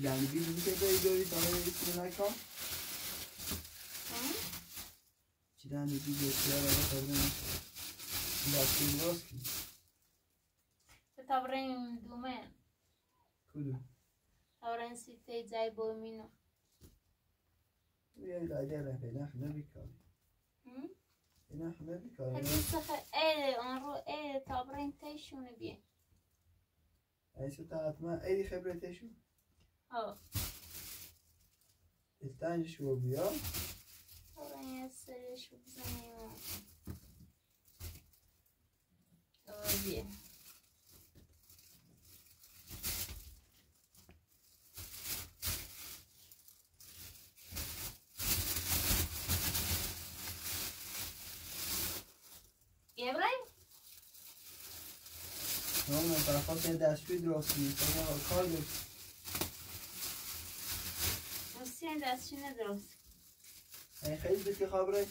چیلنگی بیدی که داری داری تا ایسی بده کار چیلنگی بیدی که داری؟ داری داری؟ لاستیک درست کنی تابرین دومه. کدوم؟ تابرین سیته جای بومینو. لایده ره به نخ نبیکاری به نخ نبیکاری حدیث خ ای آن رو ای تابرین تیشونه بیه. ایسا تا حتما Ó. Está chovendo, ó. Olha essa chovendo. Olha. não, Vamos para fazer das pedras, então, olha. دستشی ندرست این خیلی بسی خبره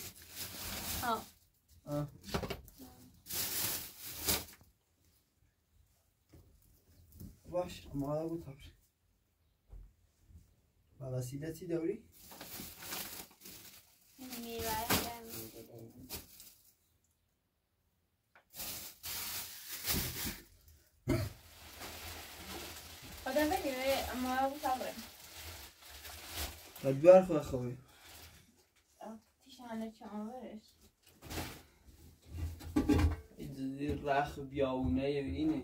ها آه. باش اما حالا بود خبر و وسیله چی دوری؟ این میوه و بیار خواه خوبی تیشانه چه آورش. این رخ بیاونه اینه.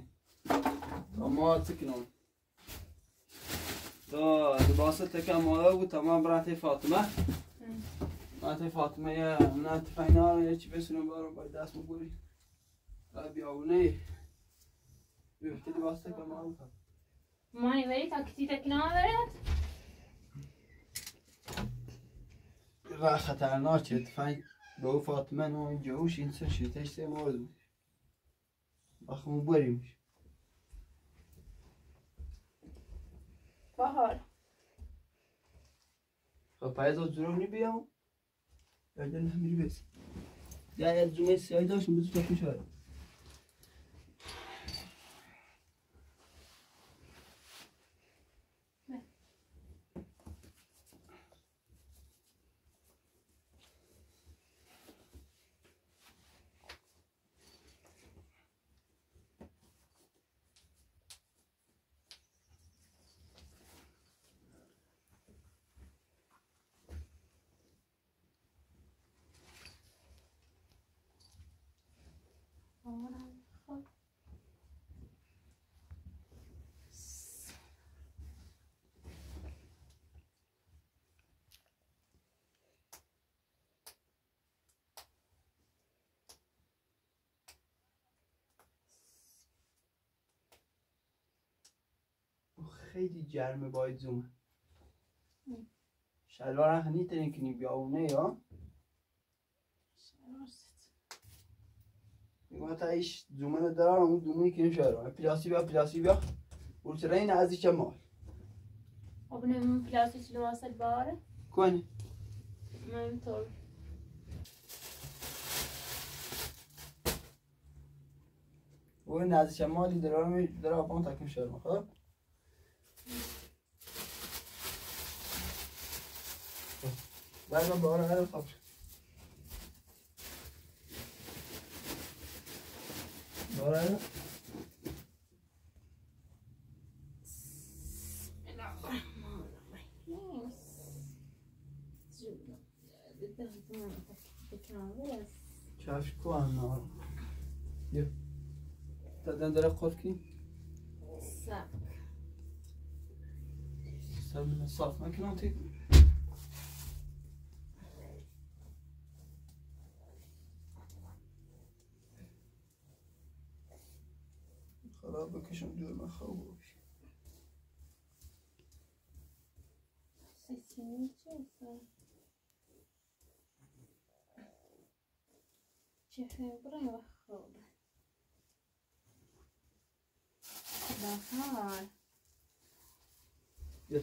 اما تکنون. تو لباس تکم حالا بود تمام برات فاطمه. برات فاطمه یه من فینال یه چی بسونم بارم باید دست مگوری بیاونه بیفتی لباس تکم حالا بود مانی بری تا کتی تکنه آورد؟ و خطرناکه تفنگ به او فاطمه نو این جوش این سر شیطش سه مورد بود آخه بریمش بهار. خب پایز از جورم نی بیام. یا دل همیری بس. یا یا جمعه سیاهی داشتم بزر تاکی شاید خیلی گرمه باید زومه شلوار هم نیتنی کنی بیاونه یا میگم تا ایش زومه دارم اون دومی کنی شلوار. پلاسی بیا پلاسی بیا. این ازی مال؟ خب نمون پلاستیک لباس باره. کنی. من اینطور و ازی مالی دارم دارم اپام تکیم شلوار. خب؟ بعد من بارا هر خب بارا هر کفش کو هم نار یه دادن داره خود کی؟ سر صاف نکنم تی خراب بکشم دور من خواب باشه چه برای و خوبه بهار. یه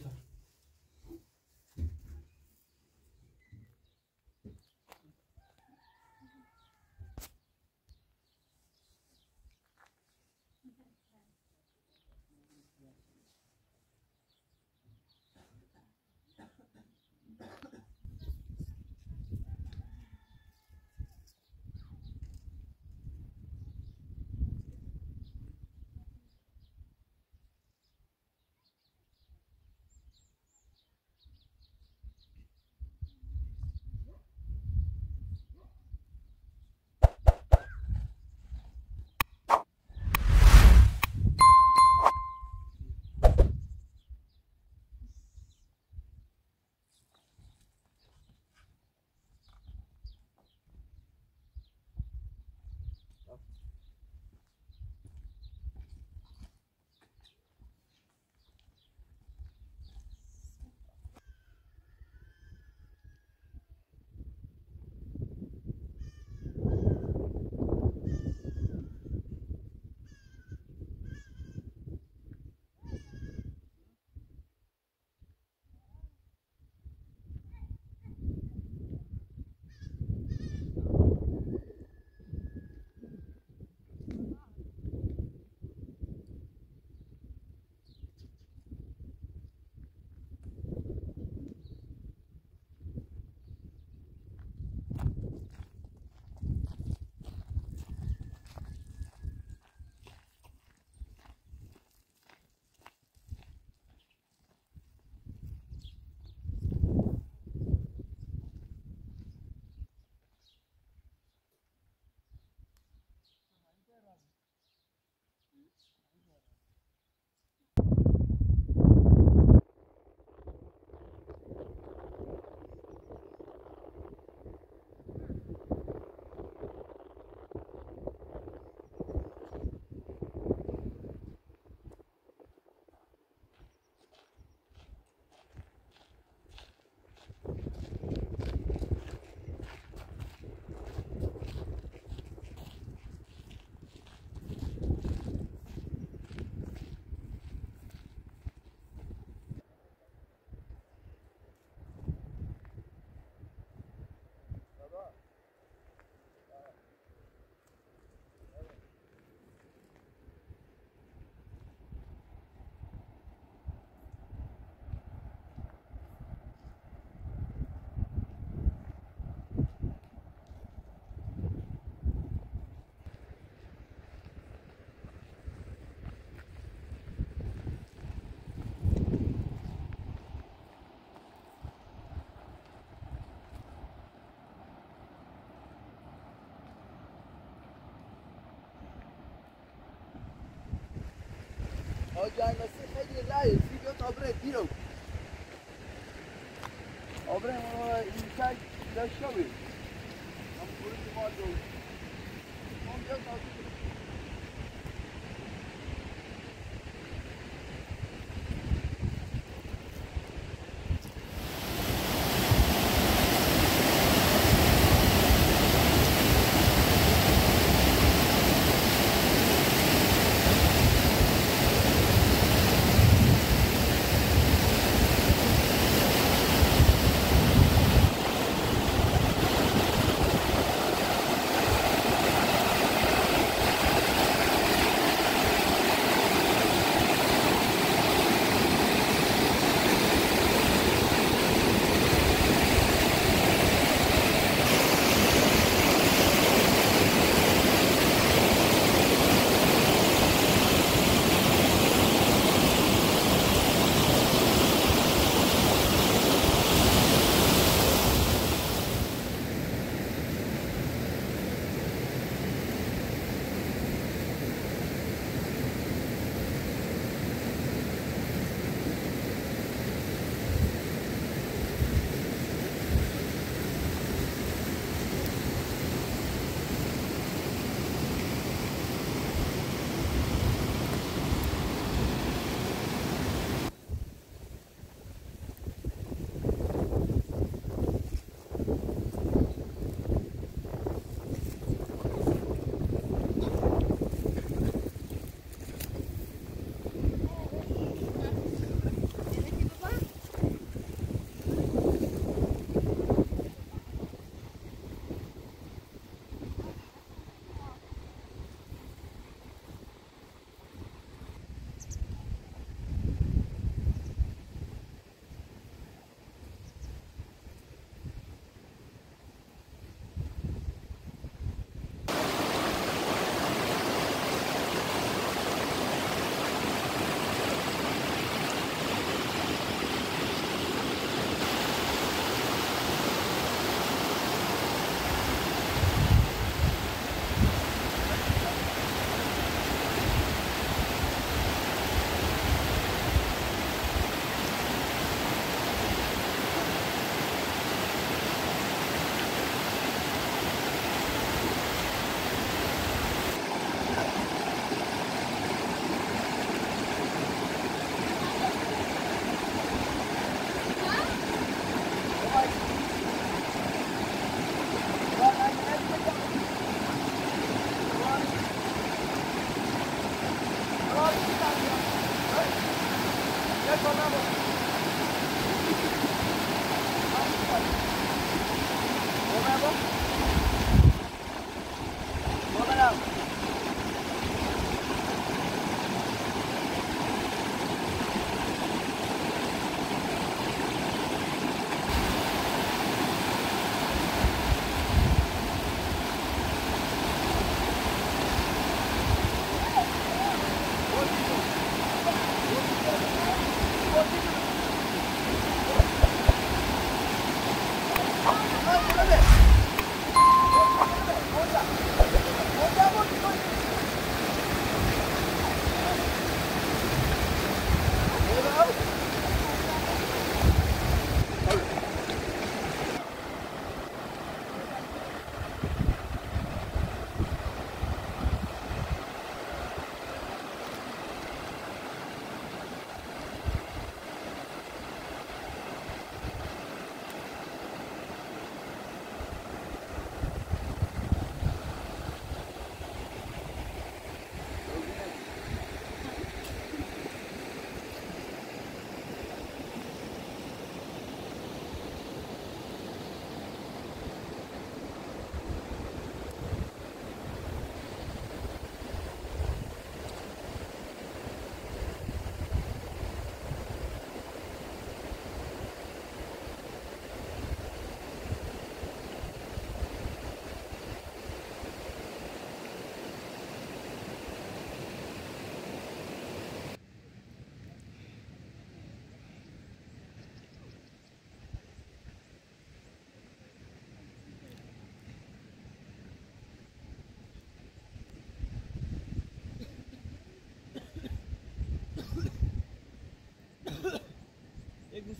آجانسی خیلی رای فیدیو تابره دیرو آبره ما این سگ داشته بید هم پوری ما دو. هم جا تابره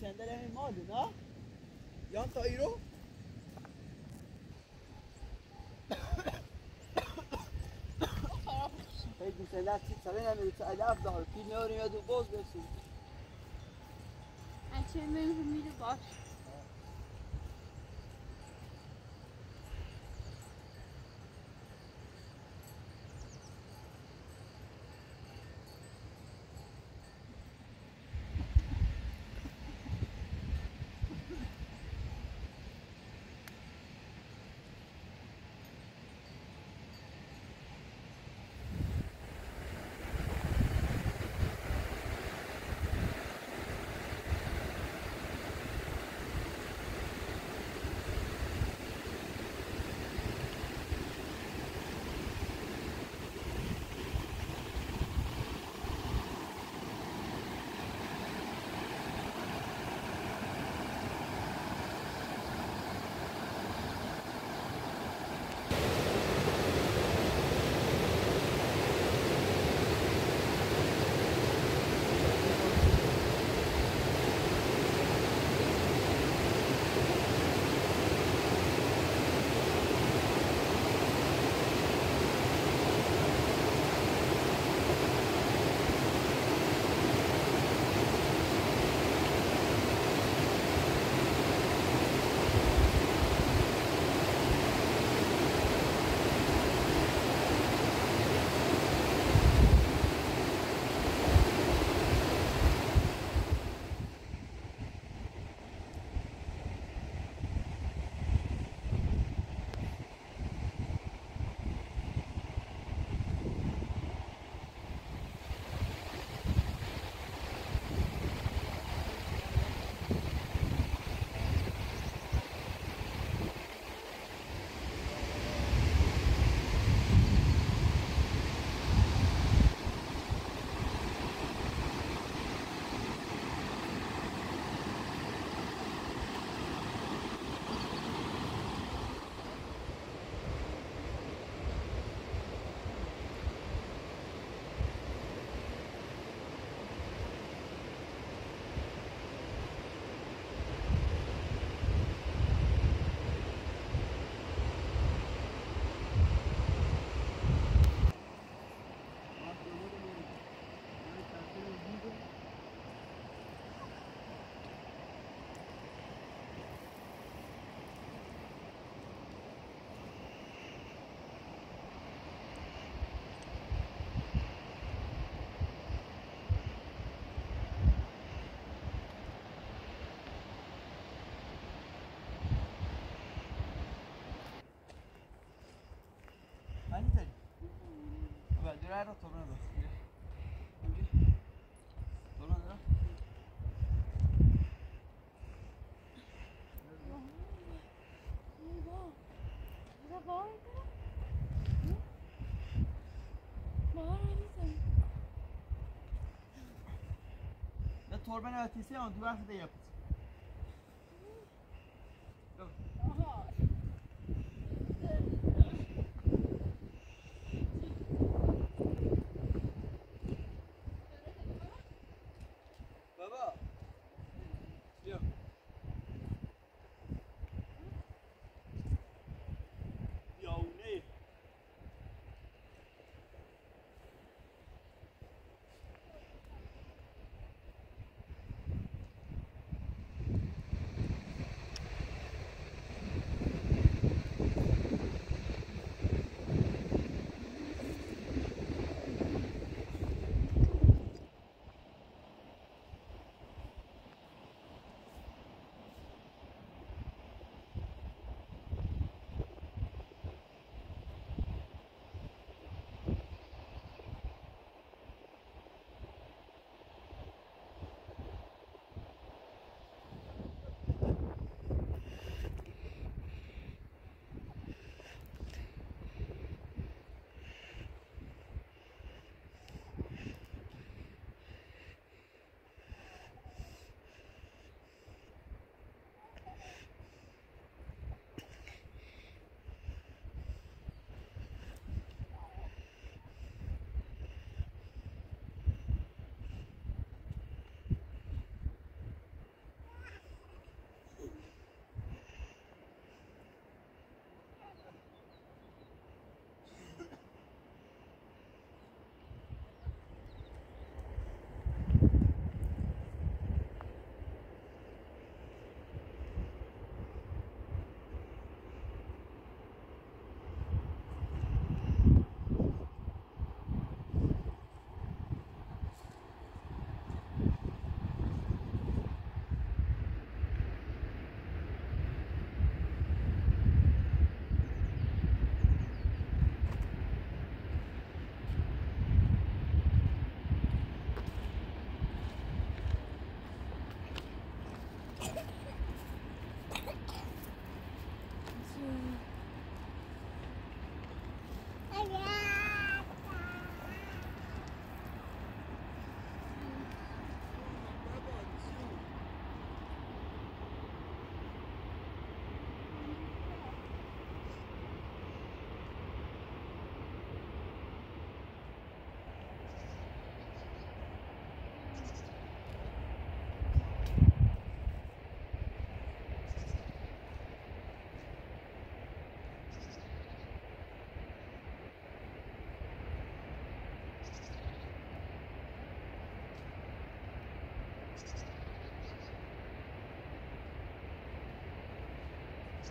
داره ماده نه یان تا ایرو؟ هیچ مثلا چی؟ ساله نمیره تو ادب دار پی میاریم یا دو باز برسیم اچه من میره Tornado, tornado. Tornado. Torben ötesi ama duvar da yapıyor.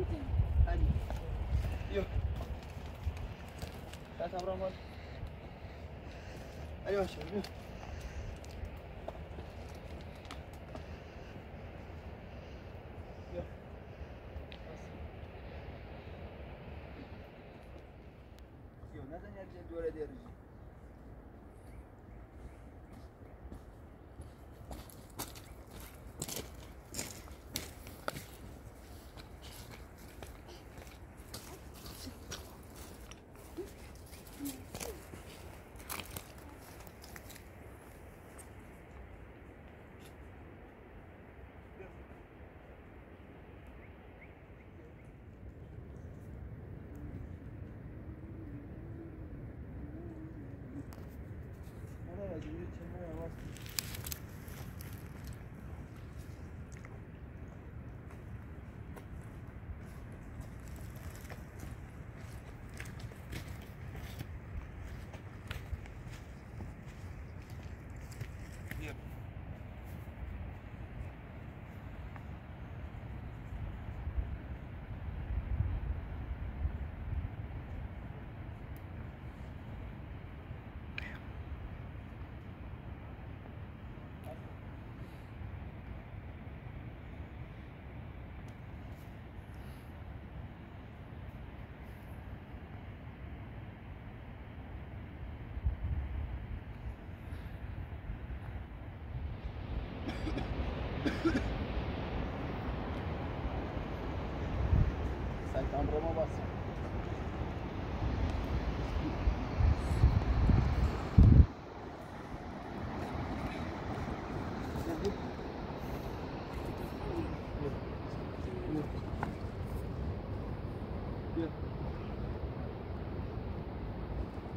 Ayo. Kita sabar, Mon. Ayo, ayo. Sen kamburama bas.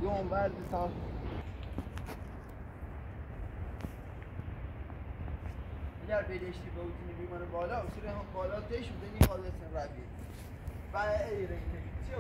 Yoğun verdi sağ. اگر بدشتی به اوتینی بیمانه بالا اصولی هم بالا بوده نی بالا سن ربی و ایره چه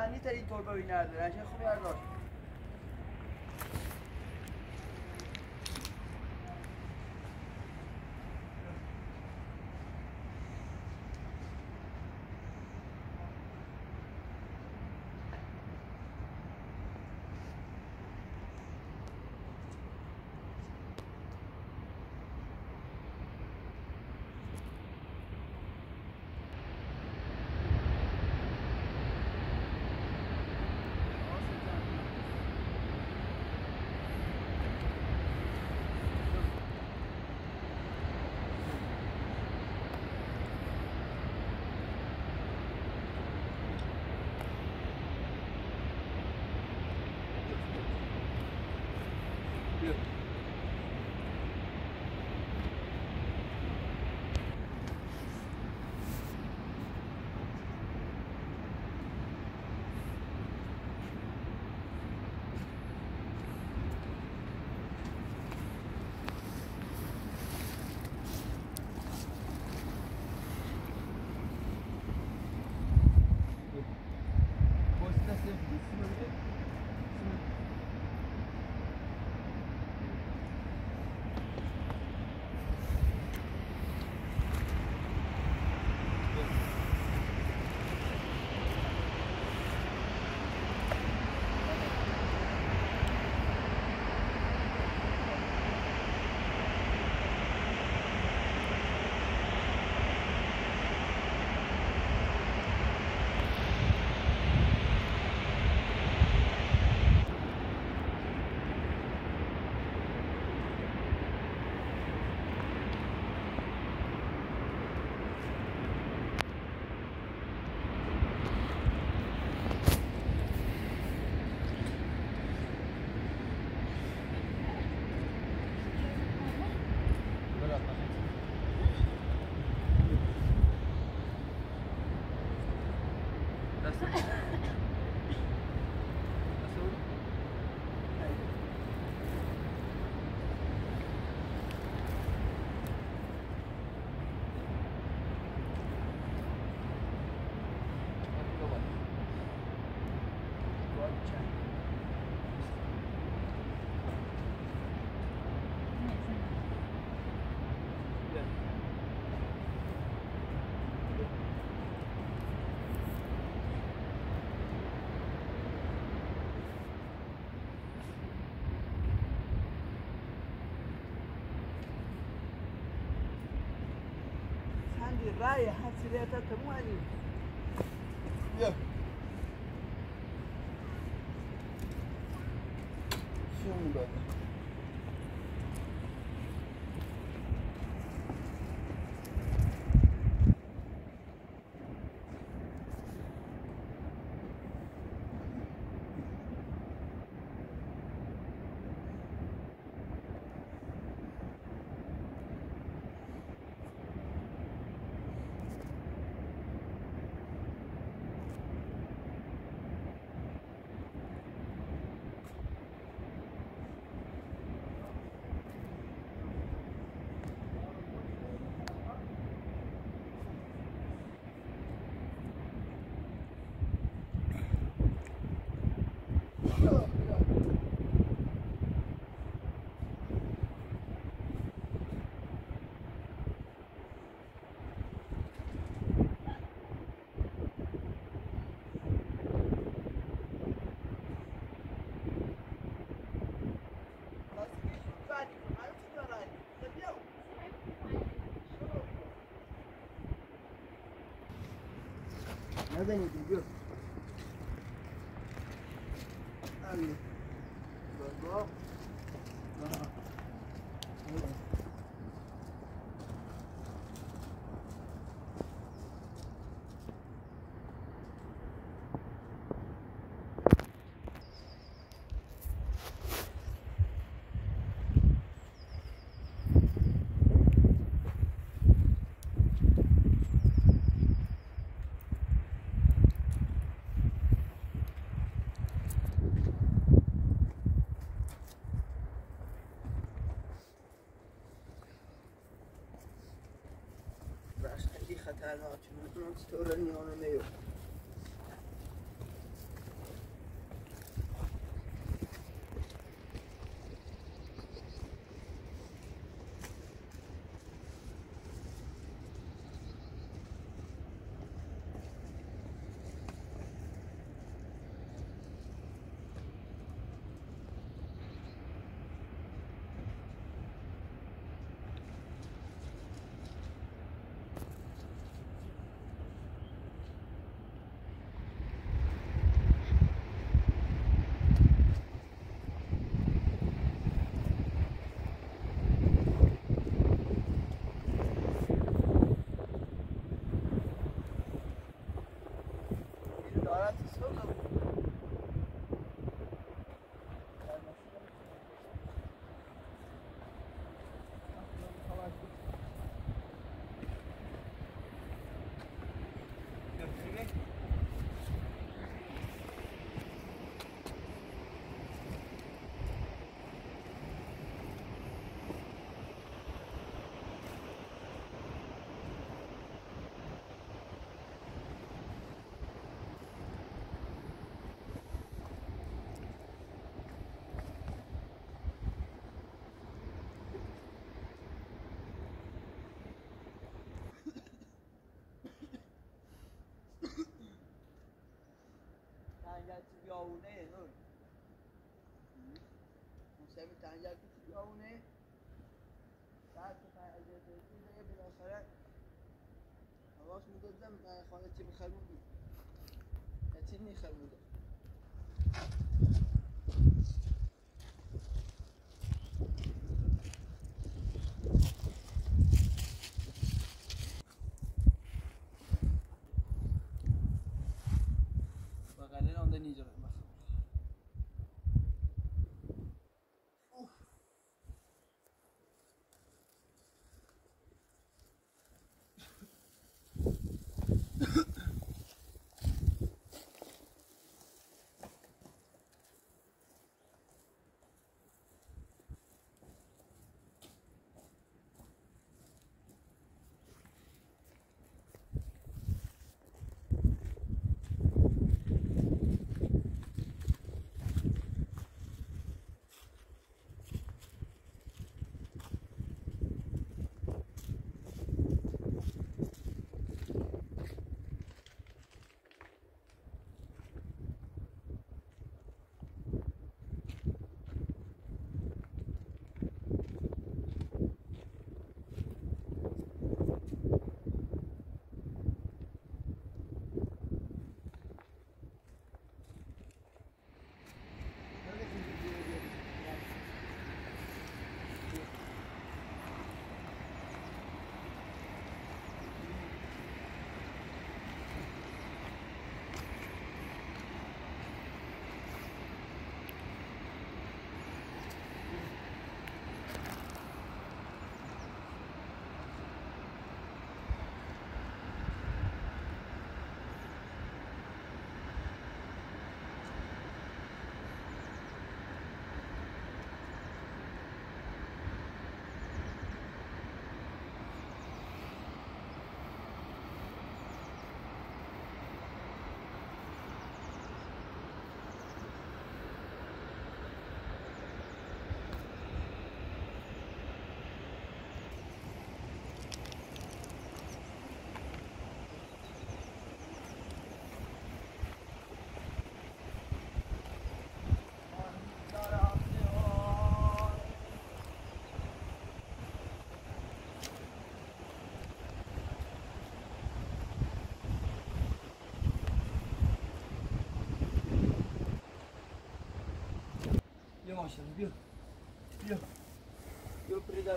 تنی تا این طور ببین نداره چه خوبی رايحة سلاتة مو عليك يلا شو بعد؟ 他在你解决 non-stop running on a. نور موسیقی تنگل تو بیاونه بعد تو تنگل تو بیاونه بالاخره حواس می‌دادم خانه چی یا چی میخرمونی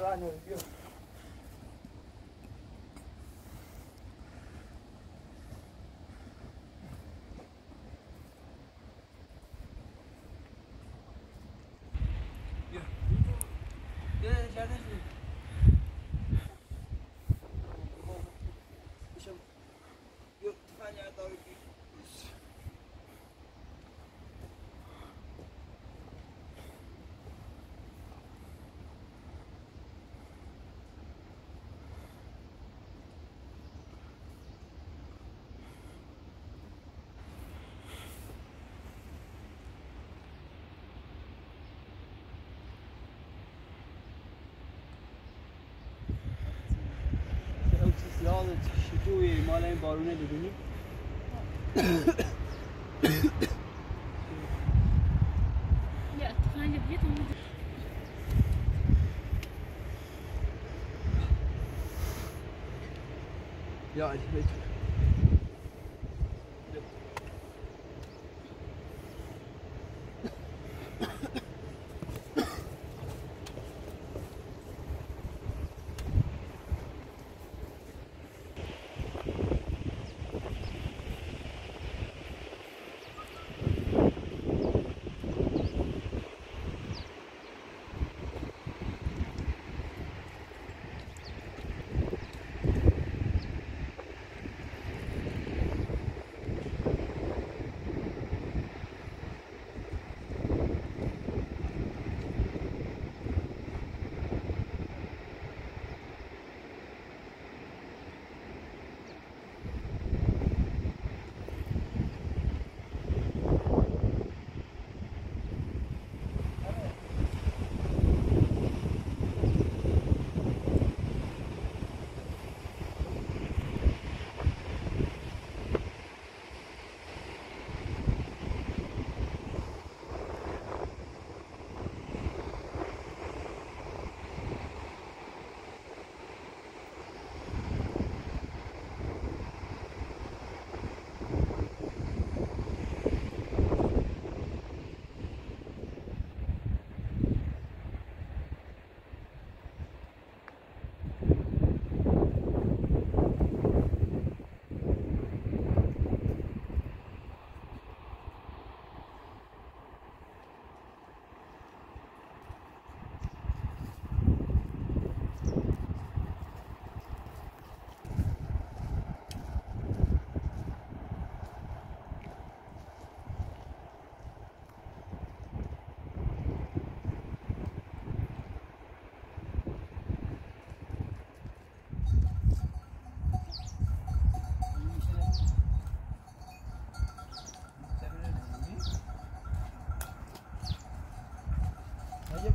लाने مال این بارونه ببینی یا علی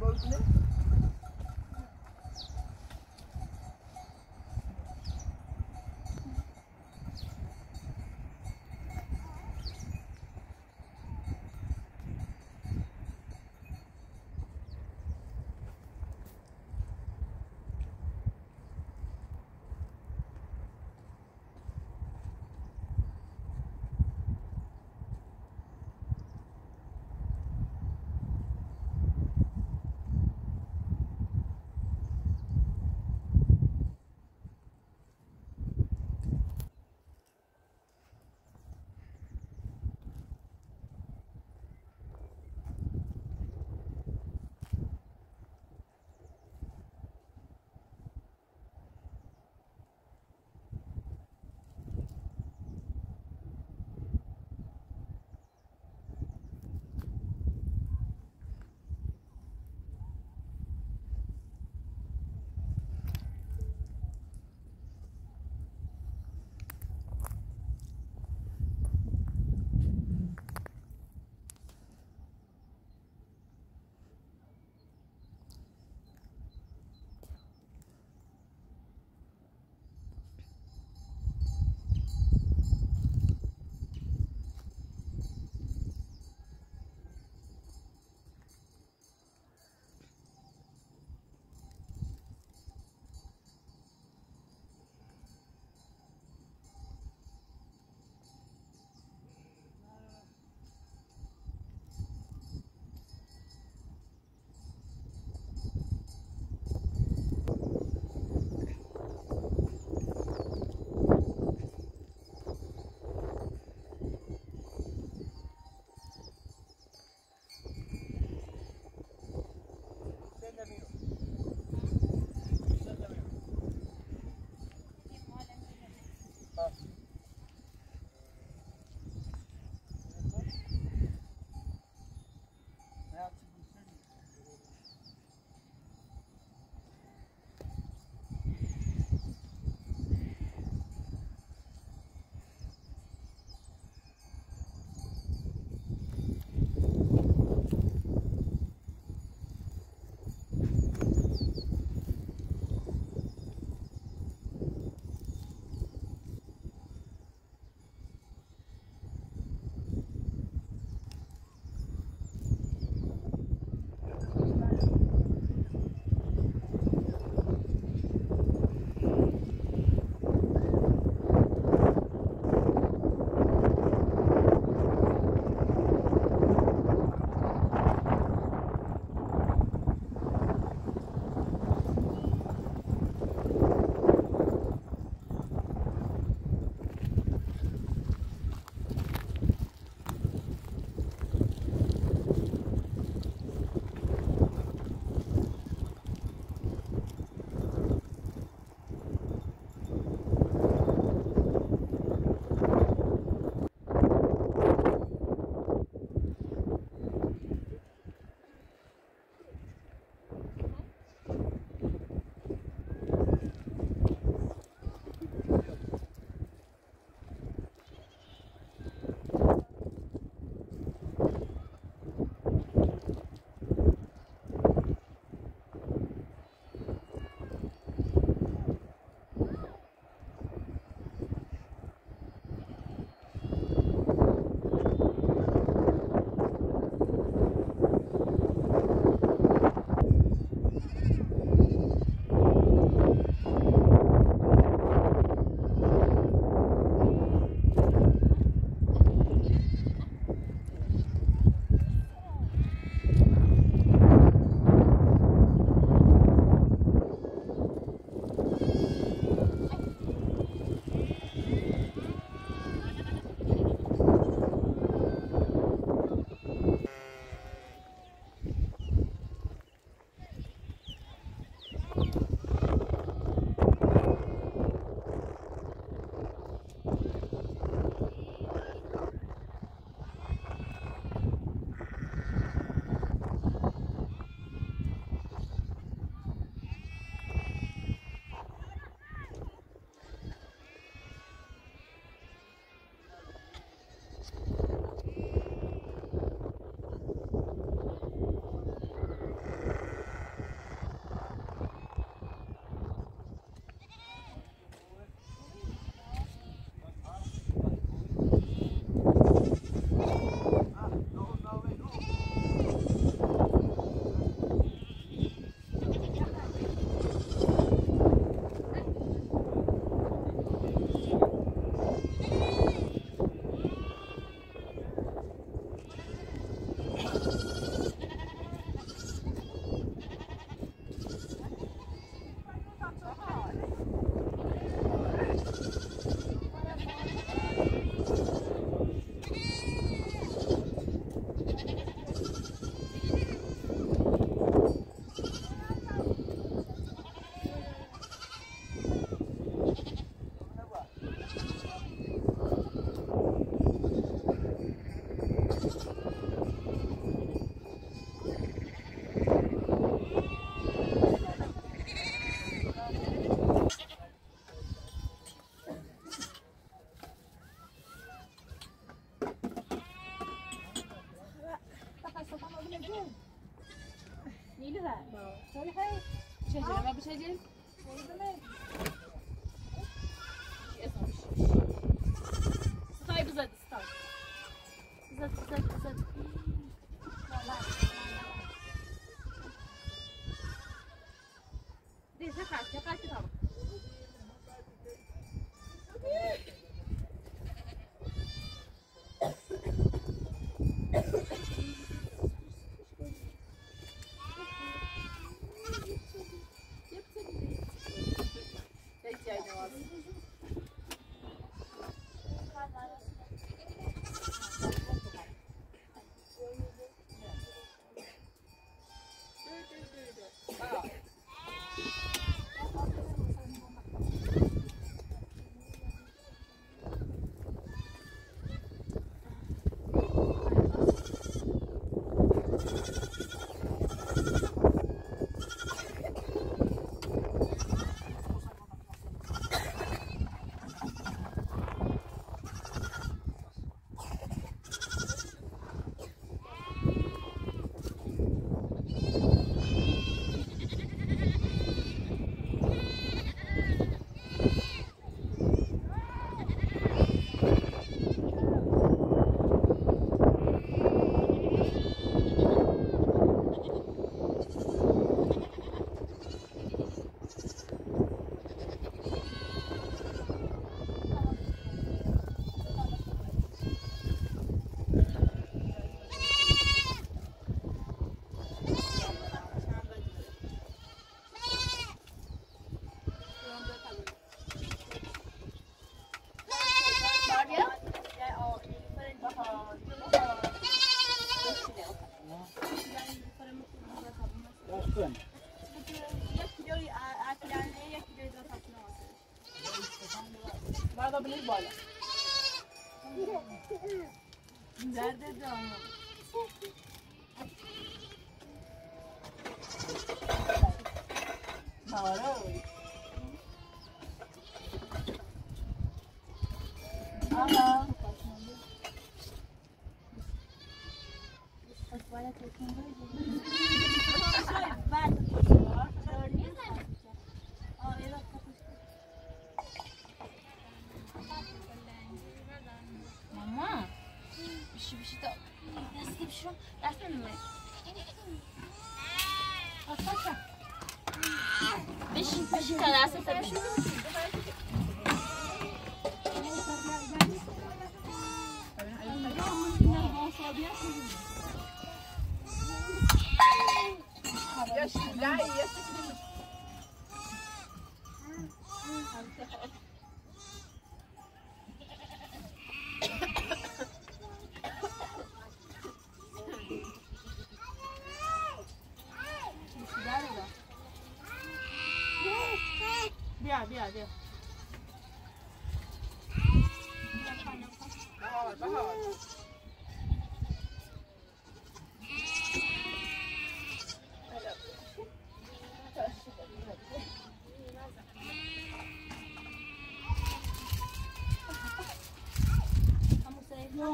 Goldene. نیلو ver. Söyle hey. Çecil ama bu çecil. Stay راست می می کنی نمی کنی آ آ آ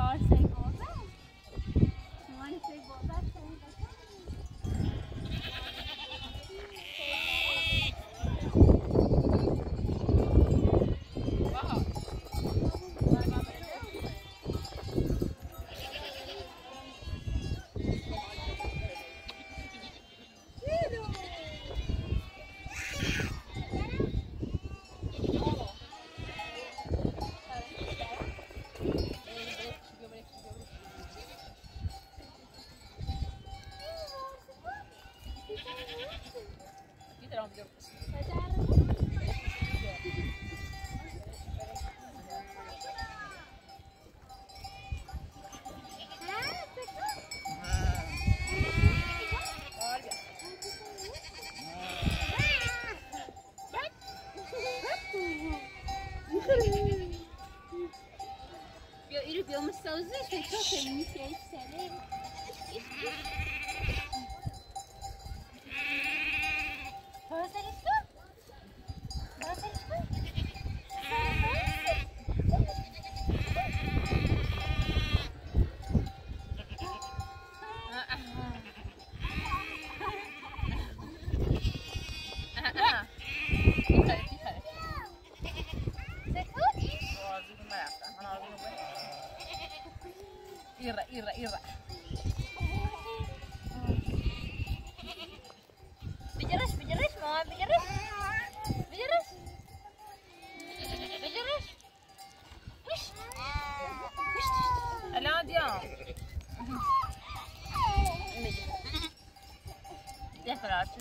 horse Videomuz sözleşmek çok önemli şey. Selam.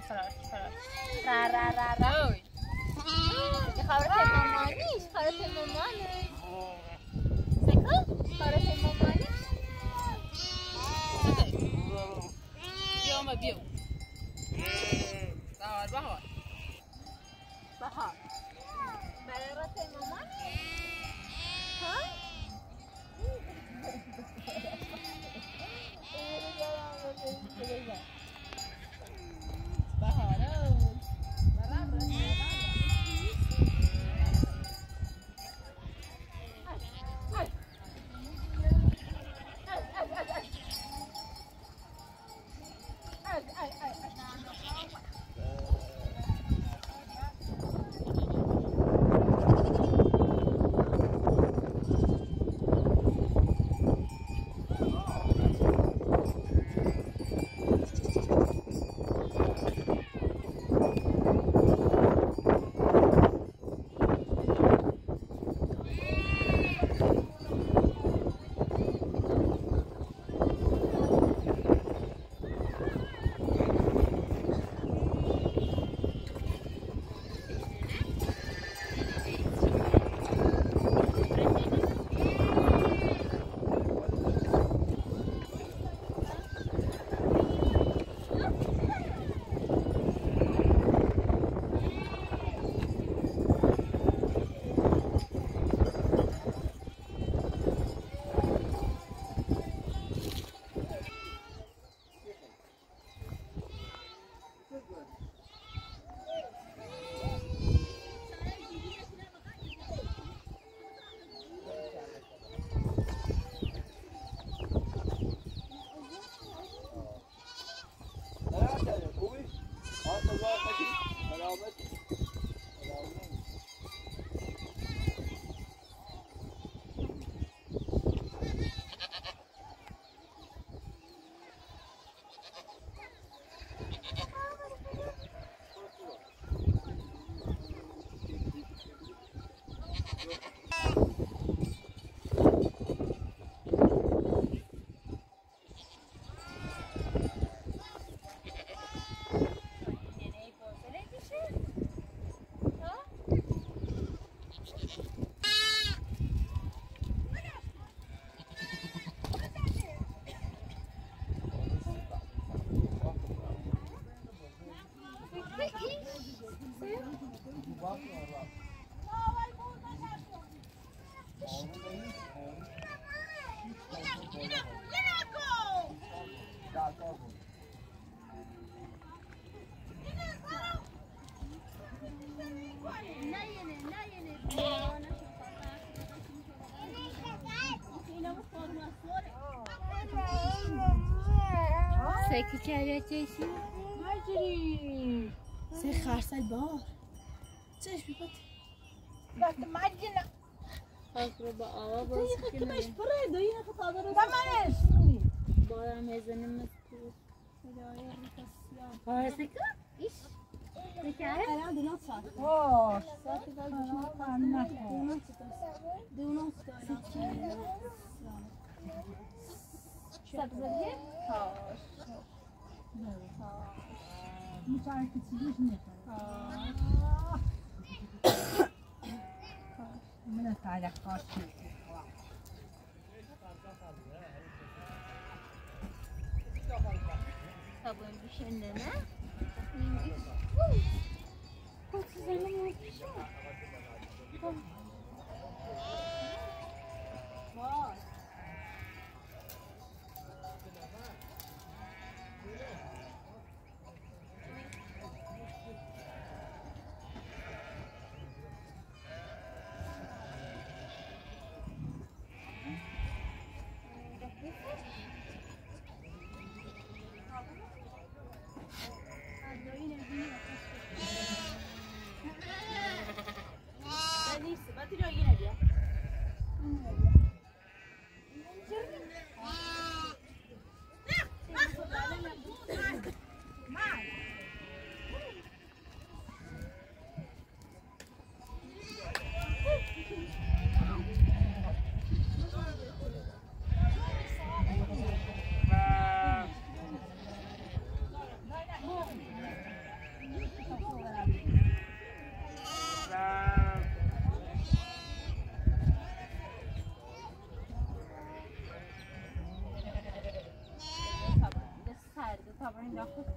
cosas. سکی کرده چیشی مجری سه خاک با بهش کنه پره دایی نفت تازه رو منش بارم هزنه مسکو پارسه کن ایش سکره الان دو نوت ساعت باش ساعت باید بشما کن نکن دو نوت ساعت سبزه میچاره Müsait içilir mi? Bunu sadece karşılıyor. Sabun düşenlere. Kutsuz elini unutmuşum. Nachmittag.